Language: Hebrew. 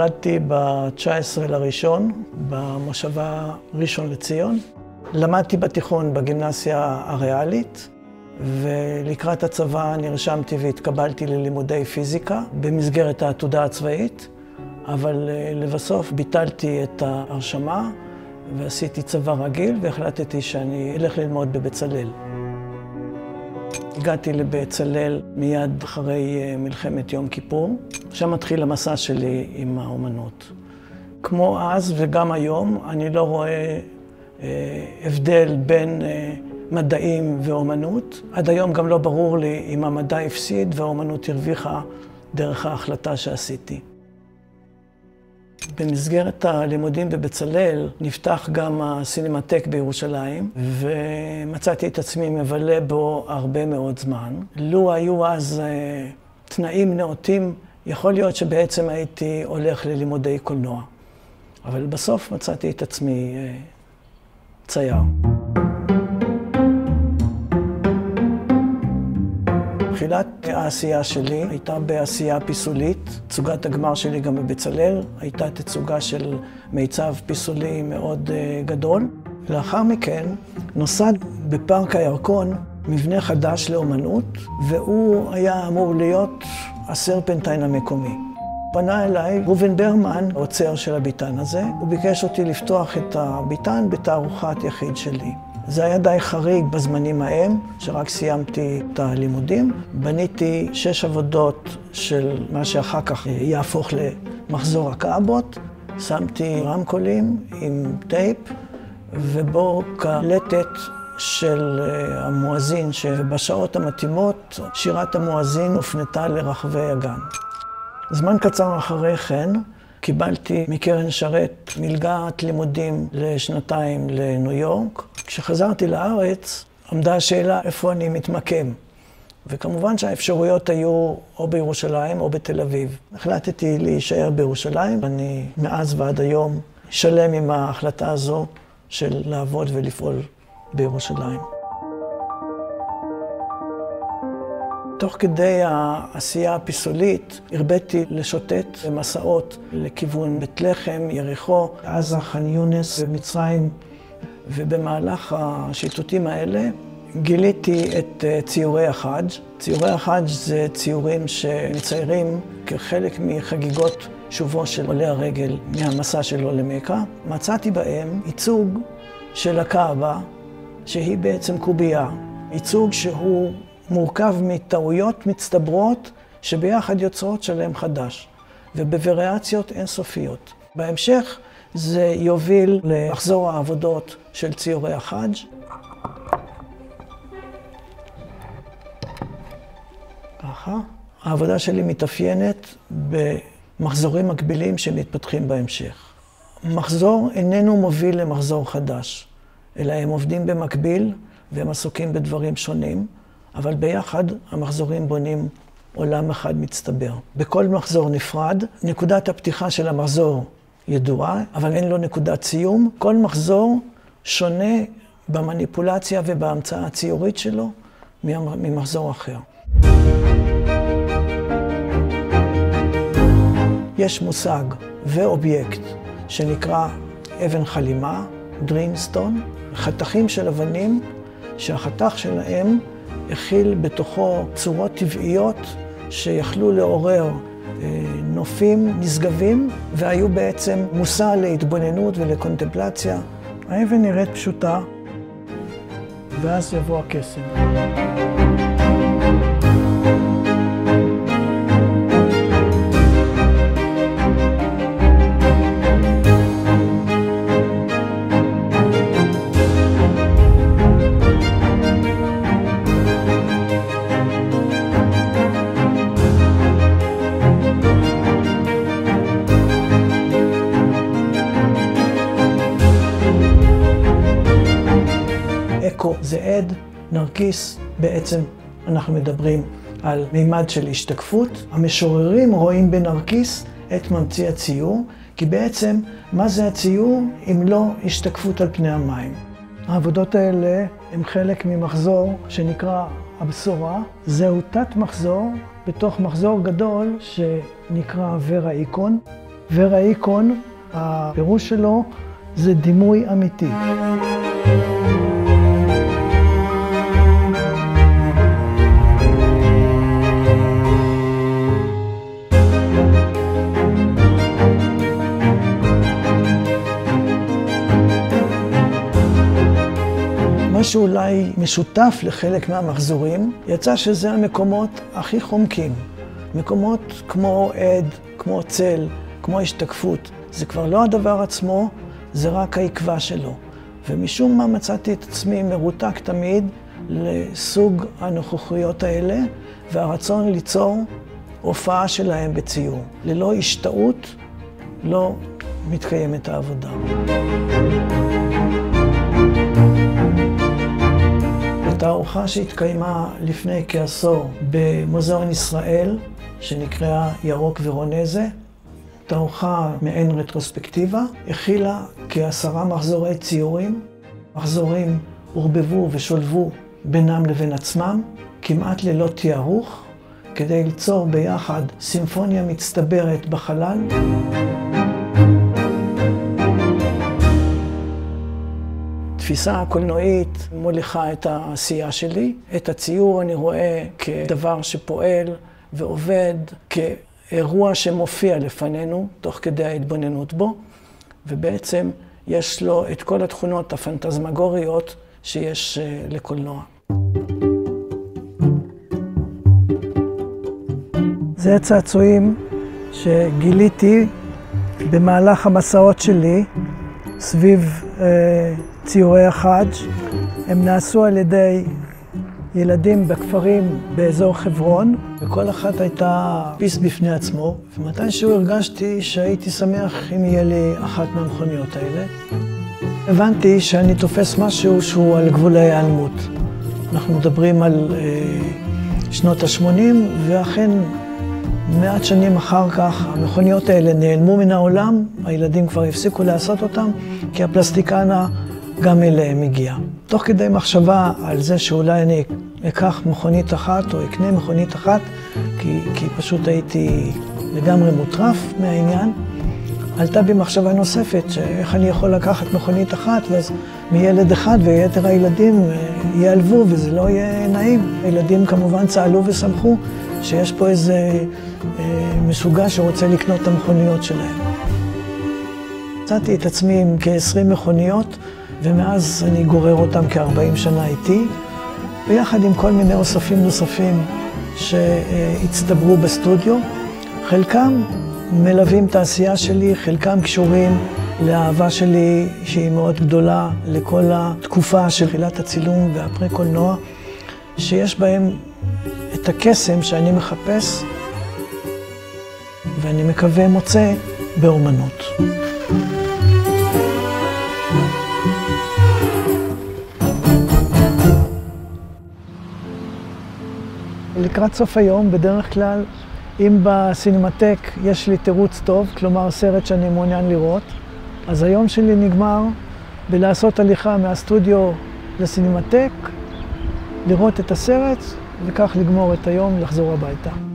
נולדתי ב-19 לראשון, במושבה ראשון לציון. למדתי בתיכון בגימנסיה הריאלית, ולקראת הצבא נרשמתי והתקבלתי ללימודי פיזיקה במסגרת העתודה הצבאית, אבל אה, לבסוף ביטלתי את ההרשמה ועשיתי צבא רגיל והחלטתי שאני אלך ללמוד בבצלאל. הגעתי לבצלאל מיד אחרי אה, מלחמת יום כיפור. שם מתחיל המסע שלי עם האומנות. כמו אז וגם היום, אני לא רואה אה, הבדל בין אה, מדעים ואומנות. עד היום גם לא ברור לי אם המדע הפסיד והאומנות הרוויחה דרך ההחלטה שעשיתי. במסגרת הלימודים בבצלאל נפתח גם הסינמטק בירושלים, ומצאתי את עצמי מבלה בו הרבה מאוד זמן. לו היו אז אה, תנאים נאותים, יכול להיות שבעצם הייתי הולך ללימודי קולנוע. אבל בסוף מצאתי את עצמי אה, צייר. תחילת העשייה שלי הייתה בעשייה פיסולית. תצוגת הגמר שלי גם בבצלאל הייתה תצוגה של מיצב פיסולי מאוד uh, גדול. לאחר מכן נוסד בפארק הירקון מבנה חדש לאומנות, והוא היה אמור להיות הסרפנטיין המקומי. פנה אליי ראובן ברמן, אוצר של הביתן הזה, הוא ביקש אותי לפתוח את הביתן בתערוכת יחיד שלי. זה היה די חריג בזמנים ההם, שרק סיימתי את הלימודים. בניתי שש עבודות של מה שאחר כך יהפוך למחזור הקאבות. שמתי רמקולים עם טייפ, ובו קלטת של אה, המואזין, שבשעות המתאימות שירת המואזין הופנתה לרחבי הגן. זמן קצר אחרי כן קיבלתי מקרן שרת מלגת לימודים לשנתיים לניו יורק. כשחזרתי לארץ, עמדה השאלה איפה אני מתמקם. וכמובן שהאפשרויות היו או בירושלים או בתל אביב. החלטתי להישאר בירושלים, אני מאז ועד היום שלם עם ההחלטה הזו של לעבוד ולפעול בירושלים. תוך כדי העשייה הפיסולית הרביתי לשוטט במסעות לכיוון בית לחם, יריחו, עזה, ח'אן יונס ומצרים, ובמהלך השיטוטים האלה גיליתי את אה, ציורי החאג'. ציורי החאג' זה ציורים שמציירים כחלק מחגיגות שובו של עולי הרגל מהמסע שלו למכה. מצאתי בהם ייצוג של הקאבה, שהיא בעצם קובייה. ייצוג שהוא מורכב מטעויות מצטברות שביחד יוצרות שלם חדש, ובווריאציות אינסופיות. בהמשך זה יוביל למחזור העבודות של ציורי החאג'. ככה. העבודה שלי מתאפיינת במחזורים מקבילים שמתפתחים בהמשך. מחזור איננו מוביל למחזור חדש, אלא הם עובדים במקביל והם עסוקים בדברים שונים. אבל ביחד המחזורים בונים עולם אחד מצטבר. בכל מחזור נפרד, נקודת הפתיחה של המחזור ידועה, אבל אין לו נקודת סיום. כל מחזור שונה במניפולציה ובהמצאה הציורית שלו ממחזור אחר. יש מושג ואובייקט שנקרא אבן חלימה, dreamstone, חתכים של אבנים שהחתך שלהם הכיל בתוכו צורות טבעיות שיכלו לעורר אה, נופים נשגבים, והיו בעצם מושא להתבוננות ולקונטמפלציה. האבן נראית פשוטה, ואז יבוא הקסם. אקו זה עד, נרקיס בעצם אנחנו מדברים על מימד של השתקפות. המשוררים רואים בנרקיס את ממציא הציור, כי בעצם מה זה הציור אם לא השתקפות על פני המים. העבודות האלה הן חלק ממחזור שנקרא הבשורה. זהו תת מחזור בתוך מחזור גדול שנקרא ורה איקון. וראיקון, הפירוש שלו זה דימוי אמיתי. שאולי משותף לחלק מהמחזורים, יצא שזה המקומות הכי חומקים. מקומות כמו עד, כמו צל, כמו השתקפות. זה כבר לא הדבר עצמו, זה רק העקבה שלו. ומשום מה מצאתי את עצמי מרותק תמיד לסוג הנוכחויות האלה, והרצון ליצור הופעה שלהם בציור. ללא השתאות לא מתקיימת העבודה. בתערוכה שהתקיימה לפני כעשור במוזיאון ישראל, שנקראה ירוק ורונזה, תערוכה מעין רטרוספקטיבה, הכילה כעשרה מחזורי ציורים. מחזורים עורבבו ושולבו בינם לבין עצמם, כמעט ללא תיארוך, כדי ליצור ביחד סימפוניה מצטברת בחלל. התפיסה הקולנועית מוליכה את העשייה שלי. את הציור אני רואה כדבר שפועל ועובד, כאירוע שמופיע לפנינו, תוך כדי ההתבוננות בו, ובעצם יש לו את כל התכונות הפנטזמגוריות שיש אה, לקולנוע. זה הצעצועים שגיליתי במהלך המסעות שלי סביב אה, ציורי החאג'. הם נעשו על ידי ילדים בכפרים באזור חברון, וכל אחת הייתה פיס בפני עצמו, ומתישהו הרגשתי שהייתי שמח אם יהיה לי אחת מהמכוניות האלה. הבנתי שאני תופס משהו שהוא על גבול ההיעלמות. אנחנו מדברים על אה, שנות ה-80, ואכן מעט שנים אחר כך המכוניות האלה נעלמו מן העולם, הילדים כבר הפסיקו לעשות אותם, כי הפלסטיקנה גם אליהם הגיעה. תוך כדי מחשבה על זה שאולי אני אקח מכונית אחת או אקנה מכונית אחת, כי, כי פשוט הייתי לגמרי מוטרף מהעניין, עלתה בי מחשבה נוספת, שאיך אני יכול לקחת מכונית אחת, ואז מילד אחד ויתר הילדים אה, ייעלבו וזה לא יהיה נעים. הילדים כמובן צהלו ושמחו שיש פה איזה אה, משוגע שרוצה לקנות את המכוניות שלהם. מצאתי את עצמי עם כ-20 מכוניות. ומאז אני גורר אותם כ-40 שנה איתי, ביחד עם כל מיני אוספים נוספים שהצטברו בסטודיו. חלקם מלווים את העשייה שלי, חלקם קשורים לאהבה שלי, שהיא מאוד גדולה, לכל התקופה של תחילת הצילום והפרה-קולנוע, שיש בהם את הקסם שאני מחפש, ואני מקווה מוצא באומנות. לקראת סוף היום, בדרך כלל, אם בסינמטק יש לי תירוץ טוב, כלומר סרט שאני מעוניין לראות, אז היום שלי נגמר בלעשות הליכה מהסטודיו לסינמטק, לראות את הסרט, וכך לגמור את היום, לחזור הביתה.